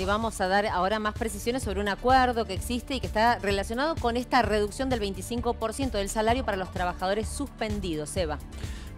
le vamos a dar ahora más precisiones sobre un acuerdo que existe y que está relacionado con esta reducción del 25% del salario para los trabajadores suspendidos. Eva.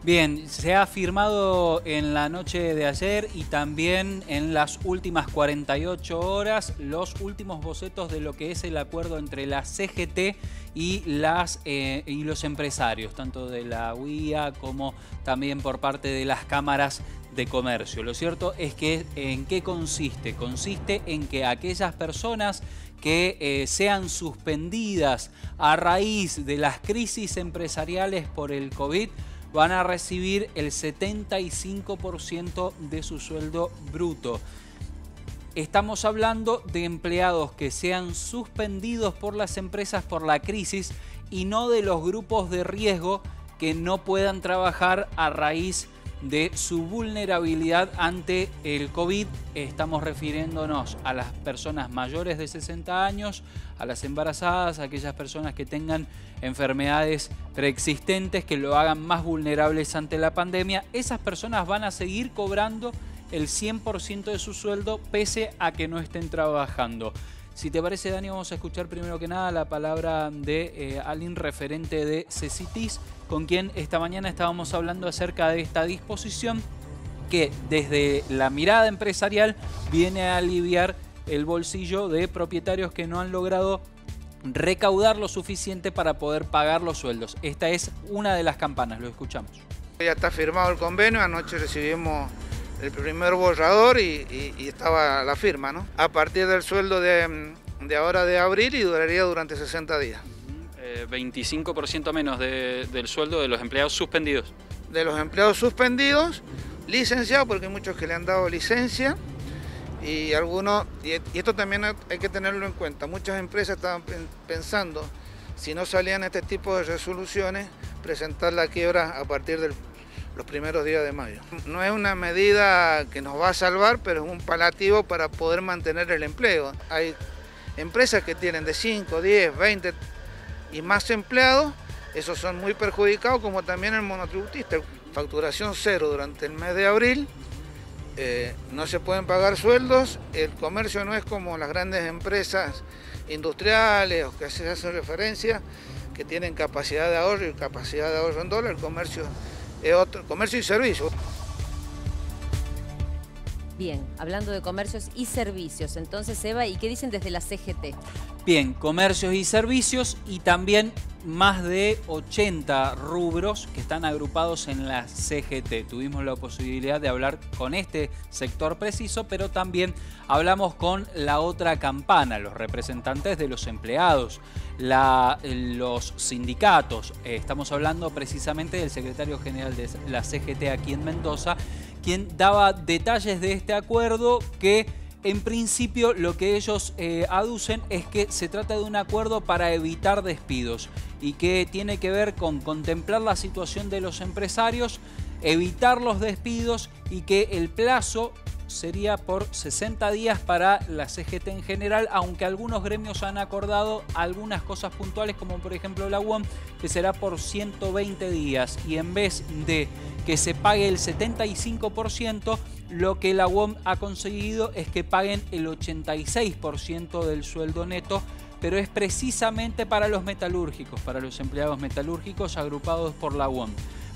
Bien, se ha firmado en la noche de ayer y también en las últimas 48 horas los últimos bocetos de lo que es el acuerdo entre la CGT y, las, eh, y los empresarios, tanto de la UIA como también por parte de las cámaras de comercio. Lo cierto es que en qué consiste? Consiste en que aquellas personas que eh, sean suspendidas a raíz de las crisis empresariales por el COVID van a recibir el 75% de su sueldo bruto. Estamos hablando de empleados que sean suspendidos por las empresas por la crisis y no de los grupos de riesgo que no puedan trabajar a raíz de su vulnerabilidad ante el COVID. Estamos refiriéndonos a las personas mayores de 60 años, a las embarazadas, a aquellas personas que tengan enfermedades preexistentes que lo hagan más vulnerables ante la pandemia. Esas personas van a seguir cobrando el 100% de su sueldo pese a que no estén trabajando. Si te parece, Dani, vamos a escuchar primero que nada la palabra de eh, alguien referente de CECITIS, con quien esta mañana estábamos hablando acerca de esta disposición que desde la mirada empresarial viene a aliviar el bolsillo de propietarios que no han logrado recaudar lo suficiente para poder pagar los sueldos. Esta es una de las campanas, lo escuchamos. Ya está firmado el convenio, anoche recibimos el primer borrador y, estaba la firma, ¿no? A partir del sueldo de, ahora de abril y duraría durante 60 días. 25% eh, menos del sueldo de los empleados suspendidos. De los empleados suspendidos, licenciados, porque hay muchos que le han dado licencia, y algunos, y esto también hay que tenerlo en cuenta, muchas empresas estaban pensando, si no salían este tipo de resoluciones, presentar la quiebra a partir del los primeros días de mayo. No es una medida que nos va a salvar, pero es un palativo para poder mantener el empleo. Hay empresas que tienen de 5, 10, 20 y más empleados, esos son muy perjudicados, como también el monotributista. Facturación cero durante el mes de abril, eh, no se pueden pagar sueldos, el comercio no es como las grandes empresas industriales o que se hace referencia, que tienen capacidad de ahorro y capacidad de ahorro en dólar, el comercio es otro, comercio y servicio. Bien, hablando de comercios y servicios, entonces Eva, ¿y qué dicen desde la CGT? Bien, comercios y servicios y también más de 80 rubros que están agrupados en la CGT. Tuvimos la posibilidad de hablar con este sector preciso, pero también hablamos con la otra campana, los representantes de los empleados, los sindicatos. estamos hablando precisamente del secretario general de la CGT aquí en Mendoza, quien daba detalles de este acuerdo que en principio lo que ellos eh, aducen es que se trata de un acuerdo para evitar despidos y que tiene que ver con contemplar la situación de los empresarios, evitar los despidos y que el plazo sería por 60 días para la CGT en general, aunque algunos gremios han acordado algunas cosas puntuales, como por ejemplo la UOM, que será por 120 días y en vez de que se pague el 75%, lo que la UOM ha conseguido es que paguen el 86% del sueldo neto, pero es precisamente para los metalúrgicos, para los empleados metalúrgicos agrupados por la UOM.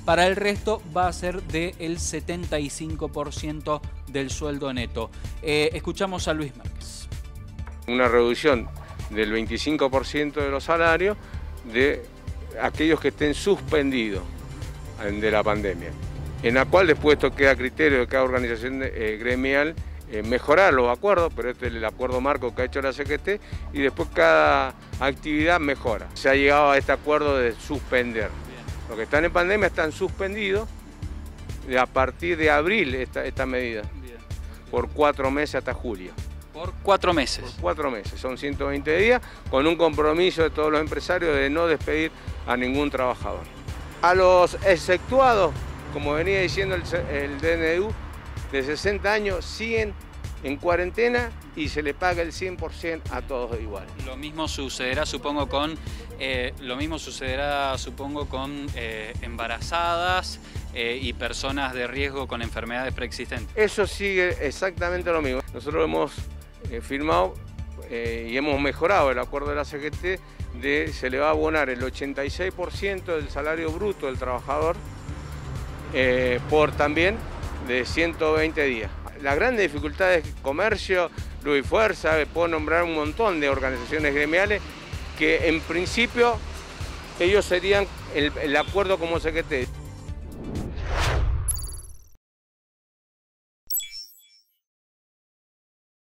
Para el resto va a ser del 75% del sueldo neto. Eh, escuchamos a Luis Márquez. Una reducción del 25% de los salarios de aquellos que estén suspendidos de la pandemia, en la cual después esto queda criterio de cada organización eh, gremial eh, mejorar los acuerdos, pero este es el acuerdo marco que ha hecho la CGT y después cada actividad mejora. Se ha llegado a este acuerdo de suspender. Los que están en pandemia están suspendidos a partir de abril esta, esta medida, por cuatro meses hasta julio. Por cuatro meses. Por cuatro meses, son 120 días, con un compromiso de todos los empresarios de no despedir a ningún trabajador. A los exceptuados, como venía diciendo el, el DNU, de 60 años siguen en cuarentena y se le paga el 100% a todos igual. Lo mismo sucederá, supongo, con, eh, lo mismo sucederá, supongo, con eh, embarazadas eh, y personas de riesgo con enfermedades preexistentes. Eso sigue exactamente lo mismo. Nosotros hemos firmado y hemos mejorado el acuerdo de la CGT de se le va a abonar el 86% del salario bruto del trabajador por también de 120 días. La gran dificultad es comercio, Luis Fuerza, puedo nombrar un montón de organizaciones gremiales que en principio ellos serían el, el acuerdo como CGT.